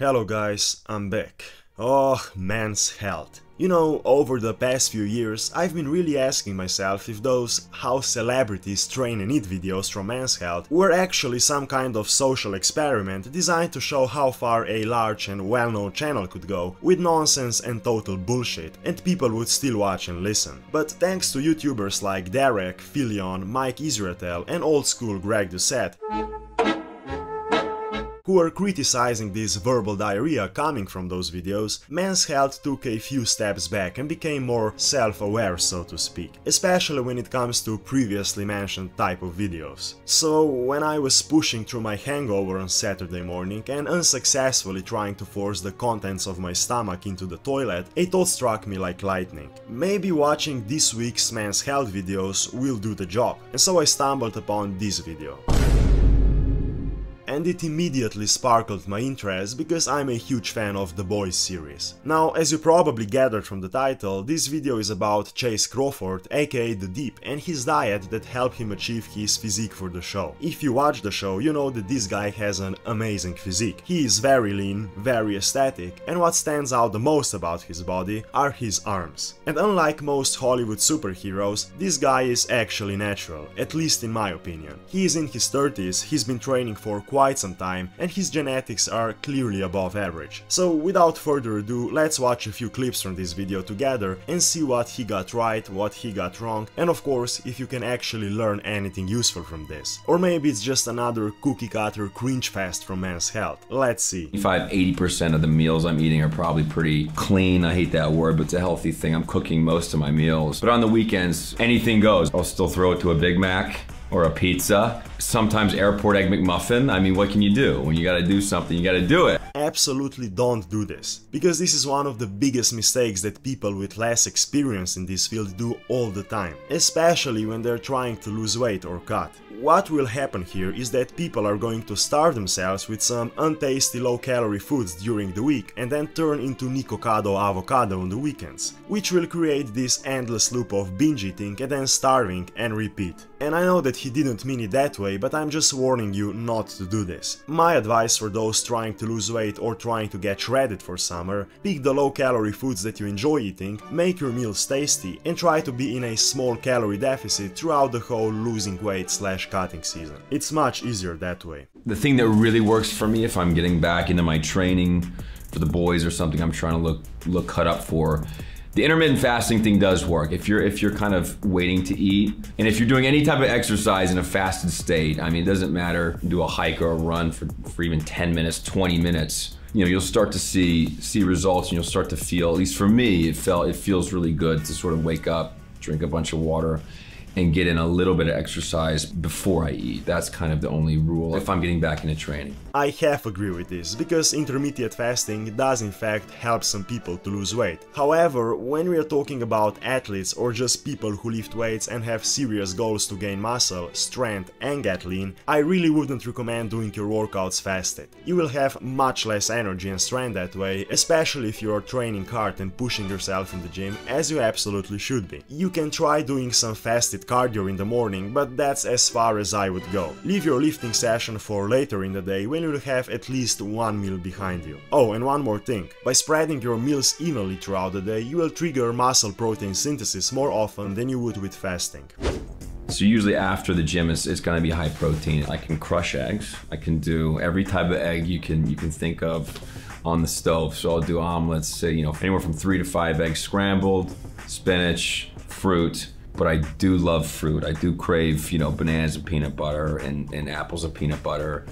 Hello guys, I'm back. Oh, man's health. You know, over the past few years, I've been really asking myself if those how celebrities train and eat videos from Men's Health were actually some kind of social experiment designed to show how far a large and well-known channel could go with nonsense and total bullshit, and people would still watch and listen. But thanks to YouTubers like Derek, Philion, Mike Israetel and old school Greg Doucette, who were criticizing this verbal diarrhea coming from those videos, Men's Health took a few steps back and became more self-aware so to speak, especially when it comes to previously mentioned type of videos. So when I was pushing through my hangover on Saturday morning and unsuccessfully trying to force the contents of my stomach into the toilet, a thought struck me like lightning. Maybe watching this week's Men's Health videos will do the job, and so I stumbled upon this video and it immediately sparkled my interest because I'm a huge fan of The Boys series. Now, as you probably gathered from the title, this video is about Chace Crawford, aka The Deep, and his diet that helped him achieve his physique for the show. If you watch the show, you know that this guy has an amazing physique. He is very lean, very aesthetic, and what stands out the most about his body are his arms. And unlike most Hollywood superheroes, this guy is actually natural, at least in my opinion. He is in his 30s, he's been training for quite quite some time and his genetics are clearly above average. So without further ado, let's watch a few clips from this video together and see what he got right, what he got wrong, and of course if you can actually learn anything useful from this. Or maybe it's just another cookie cutter cringe fest from Men's Health. Let's see. 85-80% of the meals I'm eating are probably pretty clean. I hate that word, but it's a healthy thing. I'm cooking most of my meals. But on the weekends, anything goes. I'll still throw it to a Big Mac or a pizza. Sometimes airport egg McMuffin. I mean, what can you do? When you gotta do something, you gotta do it. Absolutely don't do this, because this is one of the biggest mistakes that people with less experience in this field do all the time, especially when they're trying to lose weight or cut. What will happen here is that people are going to starve themselves with some untasty low-calorie foods during the week and then turn into Nikocado avocado on the weekends, which will create this endless loop of binge eating and then starving and repeat. And I know that he didn't mean it that way, but I'm just warning you not to do this. My advice for those trying to lose weight or trying to get shredded for summer, pick the low calorie foods that you enjoy eating, make your meals tasty and try to be in a small calorie deficit throughout the whole losing weight slash cutting season. It's much easier that way. The thing that really works for me if I'm getting back into my training for the boys or something I'm trying to look look cut up for the intermittent fasting thing does work. If you're if you're kind of waiting to eat and if you're doing any type of exercise in a fasted state i mean it doesn't matter do a hike or a run for, for even 10 minutes 20 minutes you know you'll start to see see results and you'll start to feel at least for me it felt it feels really good to sort of wake up drink a bunch of water and get in a little bit of exercise before I eat. That's kind of the only rule if I'm getting back into training. I half agree with this, because intermittent fasting does in fact help some people to lose weight. However, when we are talking about athletes or just people who lift weights and have serious goals to gain muscle, strength and get lean, I really wouldn't recommend doing your workouts fasted. You will have much less energy and strength that way, especially if you are training hard and pushing yourself in the gym, as you absolutely should be. You can try doing some fasted cardio in the morning, but that's as far as I would go. Leave your lifting session for later in the day when you'll have at least one meal behind you. Oh, and one more thing. By spreading your meals evenly throughout the day, you will trigger muscle protein synthesis more often than you would with fasting. So usually after the gym, it's, it's gonna be high protein. I can crush eggs. I can do every type of egg you can you can think of on the stove. So I'll do omelets, say, you know, anywhere from three to five eggs scrambled, spinach, fruit, but I do love fruit. I do crave, you know, bananas and peanut butter and, and apples and peanut butter.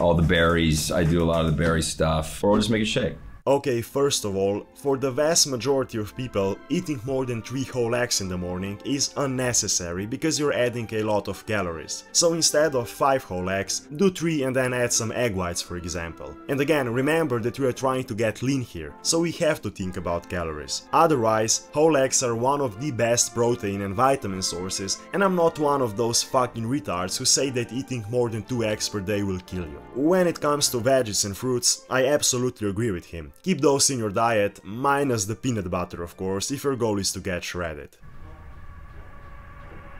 All the berries, I do a lot of the berry stuff, or I'll just make a shake. Okay, first of all, for the vast majority of people, eating more than 3 whole eggs in the morning is unnecessary because you're adding a lot of calories. So instead of 5 whole eggs, do 3 and then add some egg whites for example. And again, remember that we are trying to get lean here, so we have to think about calories. Otherwise, whole eggs are one of the best protein and vitamin sources and I'm not one of those fucking retards who say that eating more than 2 eggs per day will kill you. When it comes to veggies and fruits, I absolutely agree with him. Keep those in your diet, minus the peanut butter of course, if your goal is to get shredded.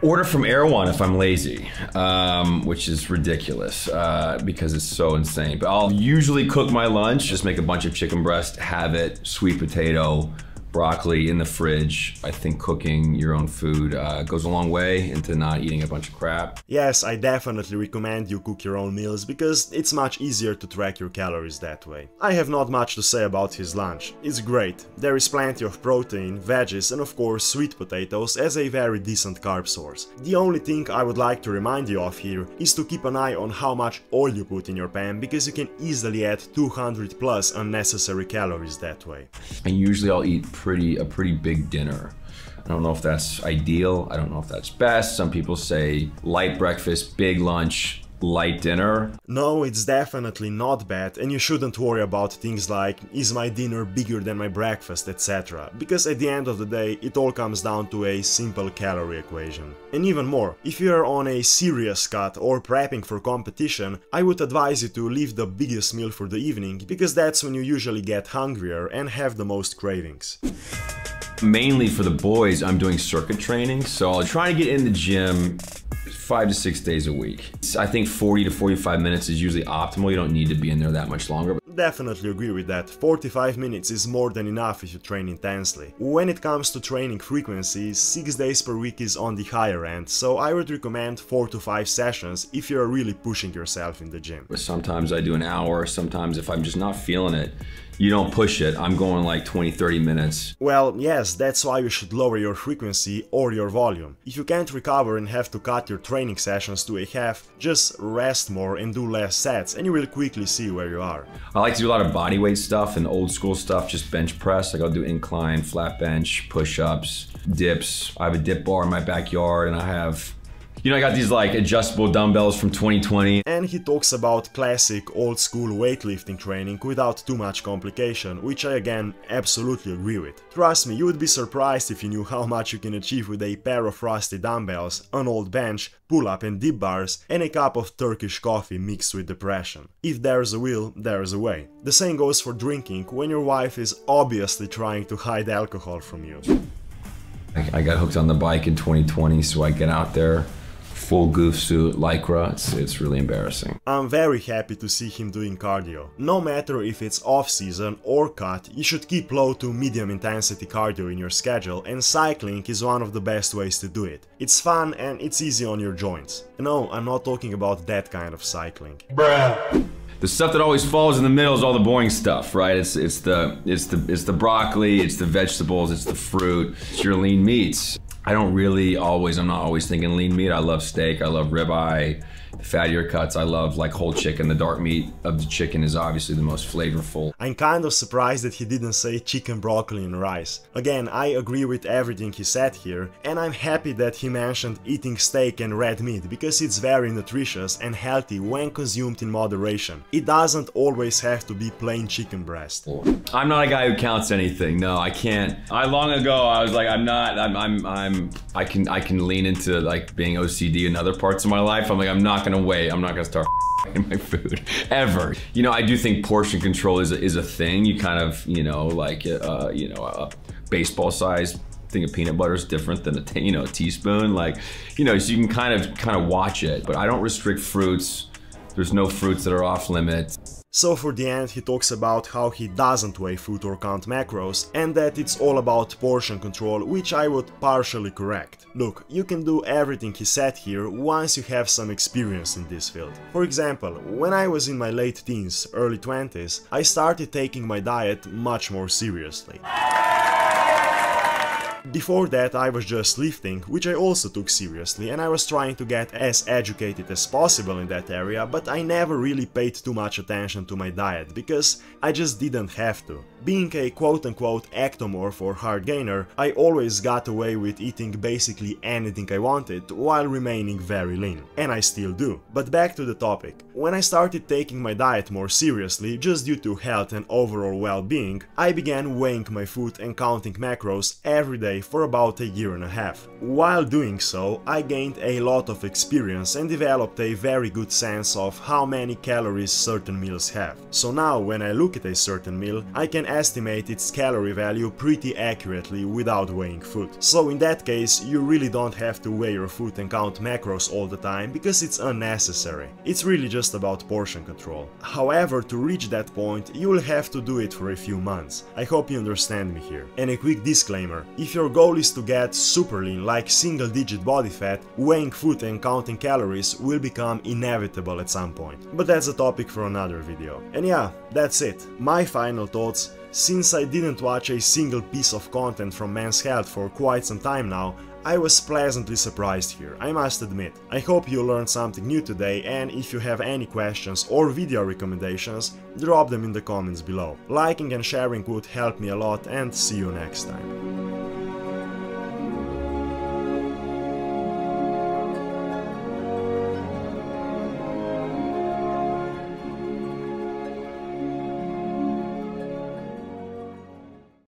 order from Erewhon if I'm lazy, um, which is ridiculous uh, because it's so insane. But I'll usually cook my lunch, just make a bunch of chicken breast, have it, sweet potato, broccoli in the fridge. I think cooking your own food uh, goes a long way into not eating a bunch of crap. Yes, I definitely recommend you cook your own meals because it's much easier to track your calories that way. I have not much to say about his lunch. It's great. There is plenty of protein, veggies and of course sweet potatoes as a very decent carb source. The only thing I would like to remind you of here is to keep an eye on how much oil you put in your pan because you can easily add 200 plus unnecessary calories that way. And usually I'll eat pretty a pretty big dinner. I don't know if that's ideal. I don't know if that's best. Some people say light breakfast, big lunch, light dinner. No, it's definitely not bad and you shouldn't worry about things like is my dinner bigger than my breakfast etc. Because at the end of the day it all comes down to a simple calorie equation. And even more, if you are on a serious cut or prepping for competition, I would advise you to leave the biggest meal for the evening because that's when you usually get hungrier and have the most cravings. Mainly for the boys, I'm doing circuit training, so I'll try to get in the gym five to six days a week. I think 40 to 45 minutes is usually optimal. You don't need to be in there that much longer. Definitely agree with that. 45 minutes is more than enough if you train intensely. When it comes to training frequency, 6 days per week is on the higher end, so I would recommend 4 to 5 sessions if you're really pushing yourself in the gym. Sometimes I do an hour, sometimes if I'm just not feeling it, you don't push it. I'm going like 20, 30 minutes. Well, yes, that's why you should lower your frequency or your volume. If you can't recover and have to cut your training sessions to a half, just rest more and do less sets and you will quickly see where you are. I like to do a lot of body weight stuff and old school stuff, just bench press. Like I'll do incline, flat bench, push-ups, dips. I have a dip bar in my backyard and I have you know, I got these like adjustable dumbbells from 2020. And he talks about classic old school weightlifting training without too much complication, which I again absolutely agree with. Trust me, you would be surprised if you knew how much you can achieve with a pair of rusty dumbbells, an old bench, pull-up and dip bars, and a cup of Turkish coffee mixed with depression. If there's a will, there's a way. The same goes for drinking when your wife is obviously trying to hide alcohol from you. I got hooked on the bike in 2020, so I get out there full goof suit, lycra, it's, it's really embarrassing. I'm very happy to see him doing cardio. No matter if it's off-season or cut, you should keep low to medium intensity cardio in your schedule and cycling is one of the best ways to do it. It's fun and it's easy on your joints. No, I'm not talking about that kind of cycling. Bruh the stuff that always falls in the middle is all the boring stuff, right? It's it's the it's the it's the broccoli, it's the vegetables, it's the fruit, it's your lean meats. I don't really always, I'm not always thinking lean meat. I love steak, I love ribeye, fattier cuts. I love like whole chicken. The dark meat of the chicken is obviously the most flavorful. I'm kind of surprised that he didn't say chicken, broccoli and rice. Again, I agree with everything he said here, and I'm happy that he mentioned eating steak and red meat because it's very nutritious and healthy when consumed in moderation. It doesn't always have to be plain chicken breast. I'm not a guy who counts anything. No, I can't. I long ago I was like I'm not I'm I'm I'm I can I can lean into like being OCD in other parts of my life. I'm like I'm not gonna. I'm not gonna start in my food ever. You know, I do think portion control is a, is a thing. You kind of, you know, like, uh, you know, a baseball size thing of peanut butter is different than a, you know, a teaspoon. Like, you know, so you can kind of, kind of watch it. But I don't restrict fruits. There's no fruits that are off limits. So for the end he talks about how he doesn't weigh food or count macros and that it's all about portion control, which I would partially correct. Look, you can do everything he said here once you have some experience in this field. For example, when I was in my late teens, early 20s, I started taking my diet much more seriously. Before that I was just lifting, which I also took seriously and I was trying to get as educated as possible in that area, but I never really paid too much attention to my diet, because I just didn't have to. Being a quote-unquote ectomorph or hard gainer, I always got away with eating basically anything I wanted while remaining very lean. And I still do. But back to the topic. When I started taking my diet more seriously, just due to health and overall well-being, I began weighing my food and counting macros every day day for about a year and a half. While doing so, I gained a lot of experience and developed a very good sense of how many calories certain meals have. So now when I look at a certain meal, I can estimate its calorie value pretty accurately without weighing food. So in that case, you really don't have to weigh your food and count macros all the time because it's unnecessary. It's really just about portion control. However, to reach that point, you will have to do it for a few months. I hope you understand me here. And a quick disclaimer, if your goal is to get super lean like single digit body fat, weighing food and counting calories will become inevitable at some point. But that's a topic for another video. And yeah, that's it. My final thoughts since I didn't watch a single piece of content from Men's Health for quite some time now, I was pleasantly surprised here, I must admit. I hope you learned something new today and if you have any questions or video recommendations, drop them in the comments below. Liking and sharing would help me a lot and see you next time.